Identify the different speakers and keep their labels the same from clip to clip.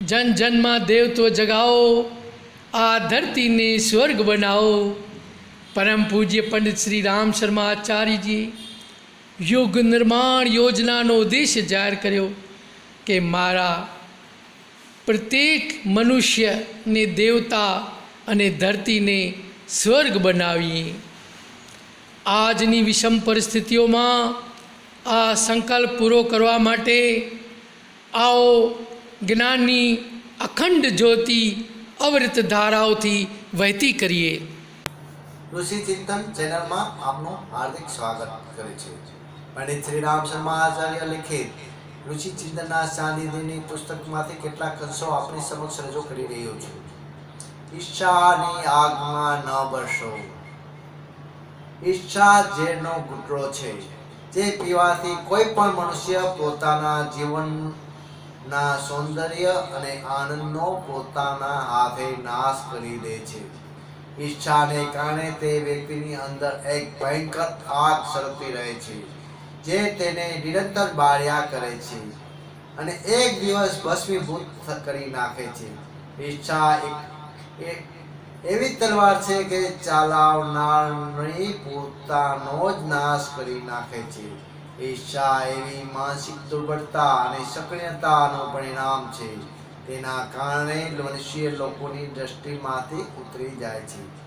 Speaker 1: જન જનમાં દેવત્વ જગાવો આ ધરતીને સ્વર્ગ બનાવો. પરમ પૂજ્ય પંડિત શ્રી રામ શર્મા આચાર્યજી, યુગ નિર્માણ યોજનાનો ઉદ્દેશ જાહેર કર્યો કે મારા પ્રત્યેક મનુષ્યને દેવતા અને ધરતીને સ્વર્ગ બનાવીએ. આજની વિષમ પરિસ્થિતિઓમાં આ સંકલ્પ પૂરો કરવા માટે આવો જ્ઞાનની અખંડ જ્યોતિ અવૃત ધારાઓથી વહેતી કરીએ.
Speaker 2: ઋષિ ચિંતન ચેનલમાં આપનું હાર્દિક સ્વાગત કરે છે. પંડિત શ્રી રામ શર્મા આચાર્ય લિખિત ઋષિ ચિંતનના સાનિધ્યની પુસ્તકમાંથી કેટલાક અંશો આપણી સમક્ષ રજૂ કરી રહ્યો છું. ઈચ્છાની આગમાં ન બરશો ઈચ્છા ઝેરનો ઘૂંટડો છે. જે પીવાથી કોઈ પણ મનુષ્ય પોતાના જીવનના સૌંદર્ય અને આનંદનો પોતાના હાથે નાશ કરી દે છે. ઈચ્છાને કારણે તે વ્યક્તિની અંદર એક ભયંકર આગ સળગતી રહે છે, જે તેને નિરંતર બાળ્યા કરે છે અને એક દિવસ ભસ્મીભૂત કરી નાખે છે. ઈચ્છા એક એવી તલવાર છે કે ચાલાવનારની પોતાનો જ નાશ કરી નાખે છે. ઈચ્છા એવી માનસિક દુર્બળતા અને સક્રિયતાનું પરિણામ છે. તેના કારણે મનુષ્ય લોકોની દ્રષ્ટિમાંથી ઉતરી જાય છે.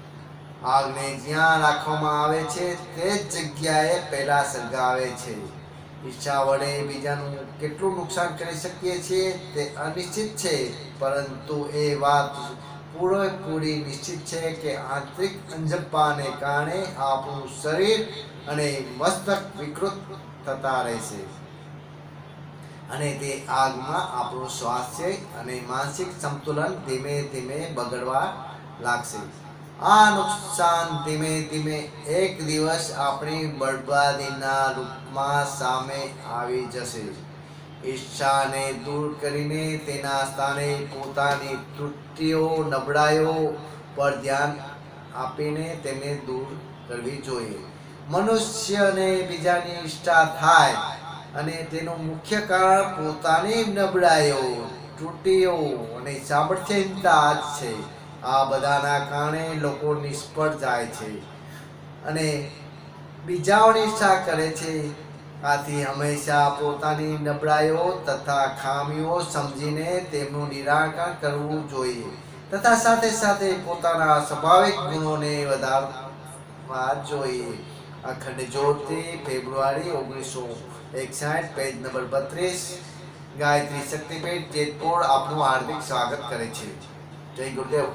Speaker 2: આગને જ્યાં રાખવામાં આવે છે તે જ જગ્યાએ પહેલા સળગાવે છે. ઈચ્છા વડે બીજાનું કેટલું નુકસાન કરી શકીએ છીએ તે અનિશ્ચિત છે, પરંતુ એ વાત પૂરેપૂરી નિશ્ચિત છે કે આંતરિક અંજપાને કારણે આપણું શરીર અને મસ્તક વિકૃત થતા રહેશે. અને તે આગમાં આપણું સ્વાસ્થ્ય અને માનસિક સંતુલન ધીમે ધીમે બગડવા લાગશે. આ નુકસાન ધીમે ધીમે એક દિવસ આપણી બરબાદીના રૂપમાં સામે આવી જશે. ઈચ્છાને દૂર કરીને તેના સ્થાને પોતાની ત્રુટિઓ નબળાઈઓ પર ધ્યાન આપીને તેને દૂર કરવી જોઈએ. મનુષ્યને બીજાની ઈચ્છા થાય અને તેનું મુખ્ય કારણ પોતાની નબળાઈઓ ત્રુટિઓ અને સામર્થ્યહીનતા જ છે. આ બધાના કારણે લોકો નિષ્ફળ જાય છે અને બીજાઓની ઈચ્છા કરે છે આથી હંમેશા પોતાની નબળાઈઓ તથા ખામીઓ સમજીને તેમનું નિરાકરણ કરવું જોઈએ તથા સાથે સાથે પોતાના સ્વાભાવિક ગુણોને વધારવા જોઈએ. અખંડ જ્યોતિ, ફેબ્રુઆરી ઓગણીસો એકસાઠ, પેજ નંબર બત્રીસ. ગાયત્રી શક્તિપીઠ, જેતપુર આપનું હાર્દિક સ્વાગત કરે છે. જય ગુરુદેવ.